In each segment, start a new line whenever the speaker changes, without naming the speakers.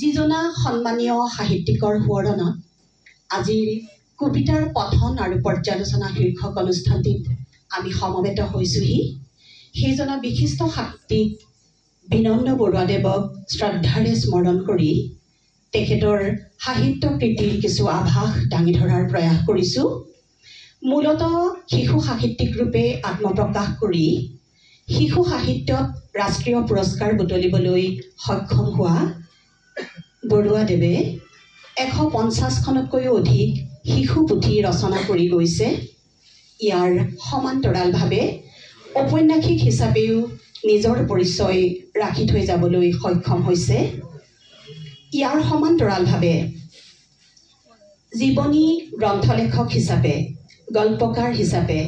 যিজনা সন্মানীয় সাহিত্যিকৰ সোঁৱৰণত আজিৰ কবিতাৰ পঠন আৰু পৰ্যালোচনা শীৰ্ষক অনুষ্ঠানটিত আমি সমবেত হৈছোহি। সেইজনা বিশিষ্ট সাহিত্যিক বিনন্দ বৰুৱাদেৱক শ্ৰদ্ধাৰে স্মৰণ কৰি তেখেতৰ সাহিত্য কৃতিৰ কিছু আভাস দাঙি ধৰাৰ প্ৰয়াস কৰিছোঁ। মূলতঃ শিশু সাহিত্যিক ৰূপে আত্মপ্ৰকাশ কৰি শিশু সাহিত্যত ৰাষ্ট্ৰীয় পুৰস্কাৰ বুটলিবলৈ সক্ষম হোৱা বৰুৱাদেৱে এশ পঞ্চাছখনতকৈও অধিক শিশু পুথি ৰচনা কৰি গৈছে। ইয়াৰ সমান্তৰালভাৱে ঔপন্যাসিক হিচাপেও নিজৰ পৰিচয় ৰাখি থৈ যাবলৈ সক্ষম হৈছে। ইয়াৰ সমান্তৰালভাৱে জীৱনী গ্ৰন্থলেখক হিচাপে গল্পকাৰ হিচাপে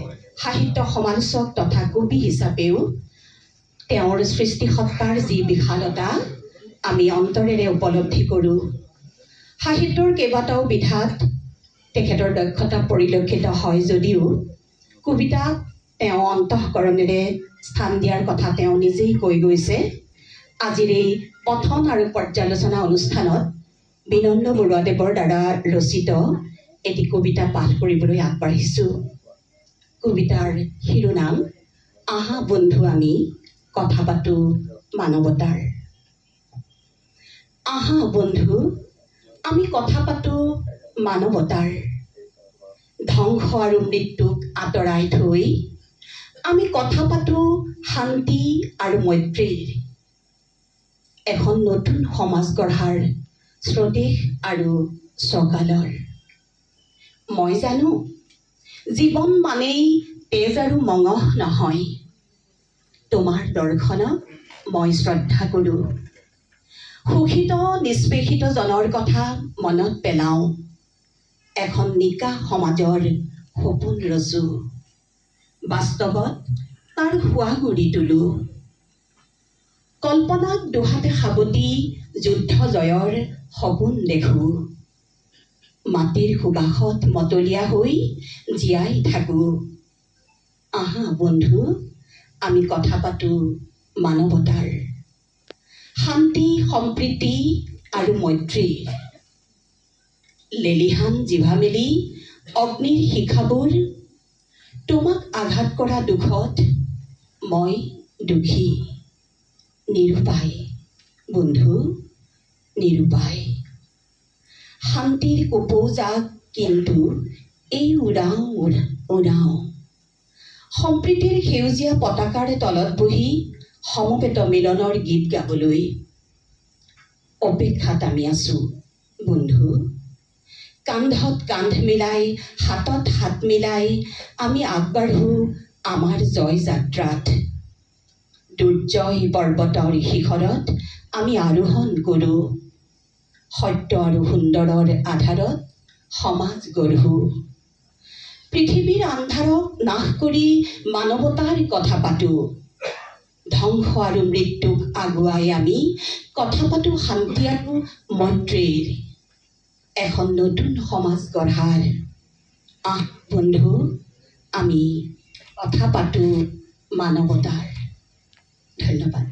সাহিত্য সমালোচক তথা কবি হিচাপেও তেওঁৰ সৃষ্টিসত্তাৰ যি বিশালতা আমি অন্তৰেৰে উপলব্ধি কৰোঁ। সাহিত্যৰ কেইবাটাও বিধাত তেখেতৰ দক্ষতা পৰিলক্ষিত হয় যদিও কবিতাক তেওঁ অন্তঃকৰণেৰে স্থান দিয়াৰ কথা তেওঁ নিজেই কৈ গৈছে। আজিৰ এই পঠন আৰু পৰ্যালোচনা অনুষ্ঠানত বিনন্দ বৰুৱাদেৱৰ দ্বাৰা ৰচিত এটি কবিতা পাঠ কৰিবলৈ আগবাঢ়িছোঁ। কবিতাৰ শিৰোনাম আহা বন্ধু আমি কথা পাতোঁ মানৱতাৰ আহা বন্ধু আমি কথা পাতোঁ মানৱতাৰ। ধ্বংস আৰু মৃত্যুক আঁতৰাই থৈ আমি কথা পাতোঁ শান্তি আৰু মৈত্ৰীৰ। এখন নতুন সমাজ গঢ়াৰ স্বদেশ আৰু চকালৰ মই জানো জীৱন মানেই তেজ আৰু মঙহ নহয়। তোমাৰ দৰ্শনক মই শ্ৰদ্ধা কৰোঁ। শোষিত নিষ্পেষিতজনৰ কথা মনত পেলাওঁ। এখন নিকা সমাজৰ সপোন ৰচো। বাস্তৱত তাৰ শোৱাগুৰি তোলোঁ। কল্পনাক দুহাতে সাৱটি যুদ্ধ জয়ৰ সপোন দেখোঁ। মাটিৰ সুবাসত মতলীয়া হৈ জীয়াই থাকোঁ। আহা বন্ধু আমি কথা পাতোঁ মানৱতাৰ শান্তি সম্প্ৰীতি আৰু মৈত্ৰীৰ লেলিহান জিভা মেলি অগ্নিৰ শিখাবোৰ তোমাক আঘাত কৰা দুখত মই দুখী। নিৰূপায় বন্ধু নিৰূপায়। শান্তিৰ কপৌজাক কিন্তু এই উৰাও উৰাও সম্প্ৰীতিৰ সেউজীয়া পতাকাৰ তলত বহি সমবেত মিলনৰ গীত গাবলৈ অপেক্ষাত আমি আছোঁ বন্ধু। কান্ধত কান্ধ মিলাই হাতত হাত মিলাই আমি আগবাঢ়োঁ আমাৰ জয় যাত্ৰাত দুৰ্জয় পৰ্বতৰ শিখৰত আমি আৰোহণ কৰোঁ। সত্য আৰু সুন্দৰৰ আধাৰত সমাজ গঢ়োঁ। পৃথিৱীৰ আন্ধাৰক নাশ কৰি মানৱতাৰ কথা পাতোঁ। ধ্বংস আৰু মৃত্যুক আগুৱাই আমি কথা পাতোঁ শান্তি আৰু মৈত্ৰীৰ এখন নতুন সমাজ গঢ়াৰ। আহ বন্ধু আমি কথা পাতোঁ মানৱতাৰ। ধন্যবাদ।